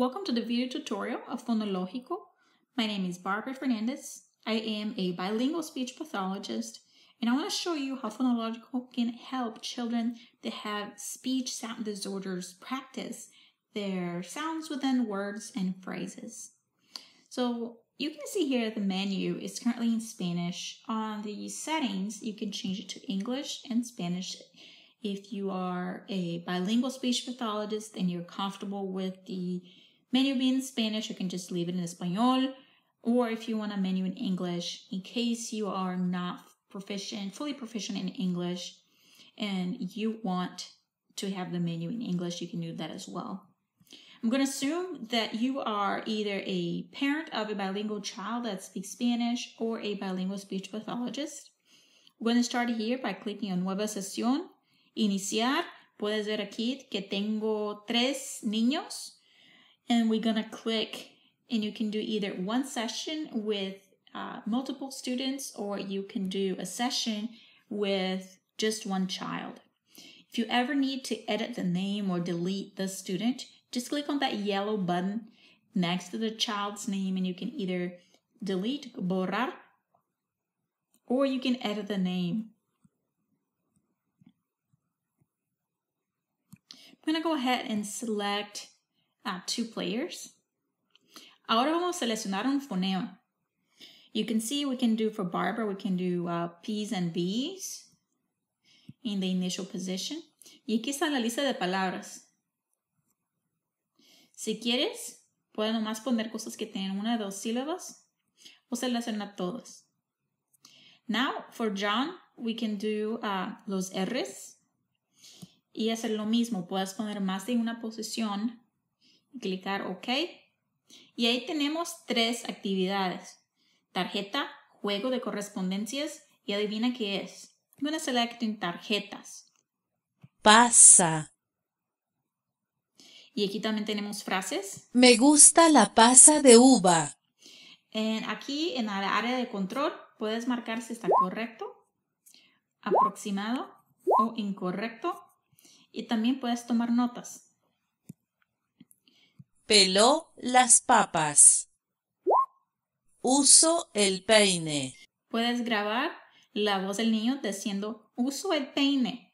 Welcome to the video tutorial of Fonológico. My name is Barbara Fernandez. I am a bilingual speech pathologist and I want to show you how Fonológico can help children that have speech sound disorders practice their sounds within words and phrases. So you can see here the menu is currently in Spanish. On the settings, you can change it to English and Spanish if you are a bilingual speech pathologist and you're comfortable with the menu being in Spanish, you can just leave it in Espanol. Or if you want a menu in English, in case you are not proficient, fully proficient in English, and you want to have the menu in English, you can do that as well. I'm going to assume that you are either a parent of a bilingual child that speaks Spanish or a bilingual speech pathologist. I'm going to start here by clicking on Nueva Sesión, Iniciar. Puedes ver aquí que tengo tres niños and we're gonna click and you can do either one session with uh, multiple students or you can do a session with just one child. If you ever need to edit the name or delete the student, just click on that yellow button next to the child's name and you can either delete, borrar, or you can edit the name. I'm going to go ahead and select uh, two players. Ahora vamos a seleccionar un foneo. You can see we can do for Barbara, we can do uh, P's and B's in the initial position. Y aquí está la lista de palabras. Si quieres, puedes nomás poner cosas que tienen una o dos sílabas o seleccionar todas. Now, for John, we can do uh, los R's y hacer lo mismo. Puedes poner más de una posición clicar OK. Y ahí tenemos tres actividades. Tarjeta, juego de correspondencias y adivina qué es. I'm going to select in tarjetas. Pasa. Y aquí también tenemos frases. Me gusta la pasa de uva. En, aquí en el área de control puedes marcar si está correcto, aproximado o incorrecto. Y también puedes tomar notas. Peló las papas. Uso el peine. Puedes grabar la voz del niño diciendo uso el peine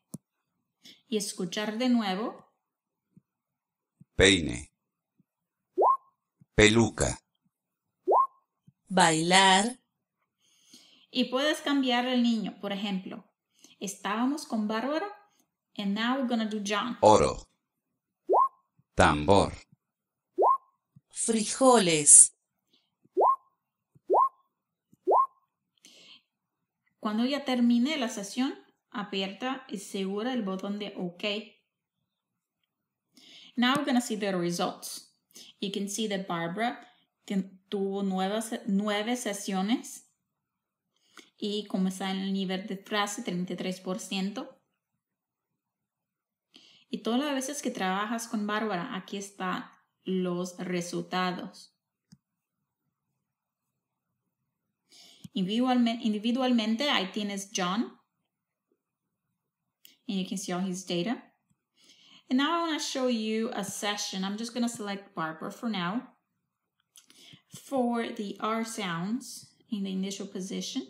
y escuchar de nuevo. Peine. Peluca. Bailar. Y puedes cambiar el niño. Por ejemplo, estábamos con Bárbara and now we're gonna do John. Oro. Tambor. Frijoles. Cuando ya termine la sesión, aprieta y segura el botón de OK. Now we're going to see the results. You can see that Barbara tuvo nuevas, nueve sesiones y como está en el nivel de frase, 33%. Y todas las veces que trabajas con Bárbara, aquí está los resultados. Individualmente, ahí tienes John. And you can see all his data. And now I want to show you a session. I'm just going to select Barbara for now. For the R sounds in the initial position.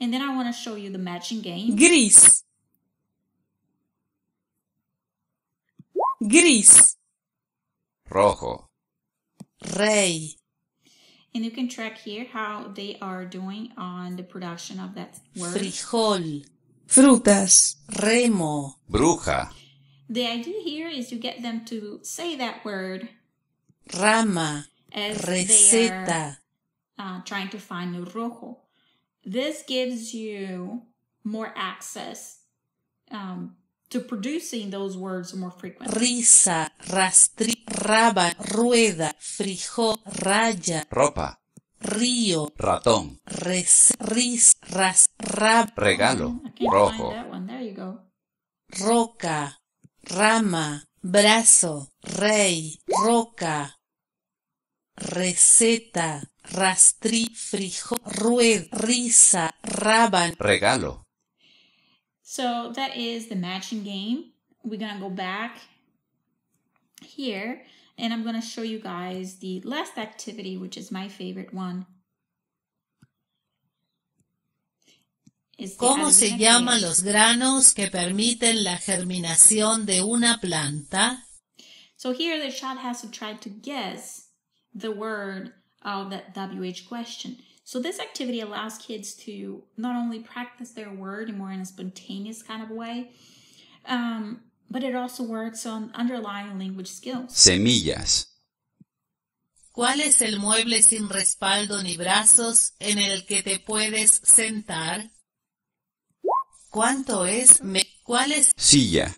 And then I want to show you the matching game. Gris. Gris. Rojo. Rey. And you can track here how they are doing on the production of that word. Frijol. Frutas. Remo. Bruja. The idea here is you get them to say that word Rama. as Receta. they are uh, trying to find the rojo. This gives you more access um, to producing those words more frequently. Risa. Rastri. Raba. Rueda. Frijol. Raya. Ropa. Río. Ratón. Res. Ris. Ras. Rab. Regalo. Rojo. Roca. Rama. Brazo. Rey. Roca. Receta. Rastri. Frijol. Rued. Risa. Raban. Regalo. So that is the matching game. We're gonna go back here and I'm going to show you guys the last activity, which is my favorite one. ¿Cómo se llaman los granos que permiten la germinación de una planta? So here the child has to try to guess the word of that WH question. So this activity allows kids to not only practice their word more in a spontaneous kind of way, um, but it also works on underlying language skills. Semillas. ¿Cuál es el mueble sin respaldo ni brazos en el que te puedes sentar? ¿Cuánto es me cuál es Silla.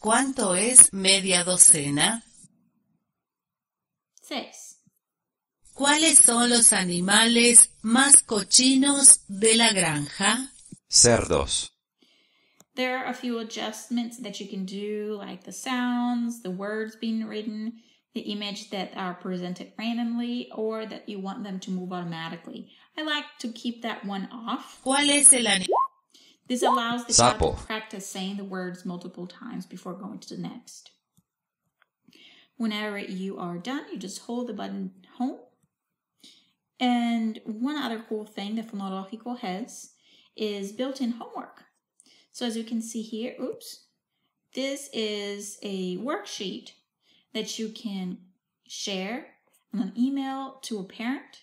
cuánto es media docena? Six. ¿Cuáles son los animales más cochinos de la granja? Cerdos. There are a few adjustments that you can do, like the sounds, the words being written, the image that are presented randomly, or that you want them to move automatically. I like to keep that one off. ¿Cuál es el animal? This allows the child to practice saying the words multiple times before going to the next. Whenever you are done, you just hold the button home. And one other cool thing that Fonologico has is built-in homework. So as you can see here, oops, this is a worksheet that you can share on an email to a parent.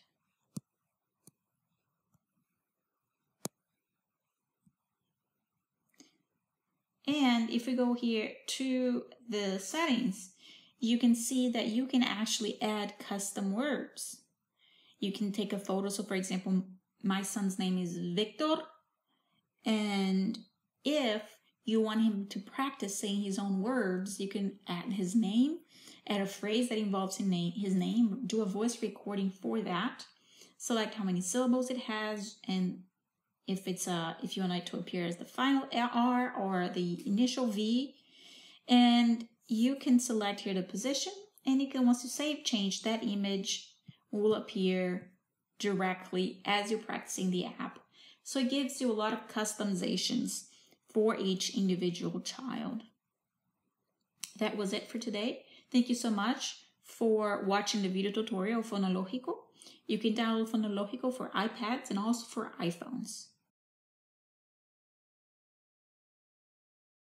And if we go here to the settings, you can see that you can actually add custom words. You can take a photo. So for example, my son's name is Victor. And if you want him to practice saying his own words, you can add his name, add a phrase that involves his name, his name, do a voice recording for that, select how many syllables it has, and if it's a if you want it to appear as the final R or the initial V, and you can select here the position, and you can once you save change that image will appear directly as you're practicing the app. So it gives you a lot of customizations for each individual child. That was it for today. Thank you so much for watching the video tutorial Fonologico. You can download Fonologico for iPads and also for iPhones.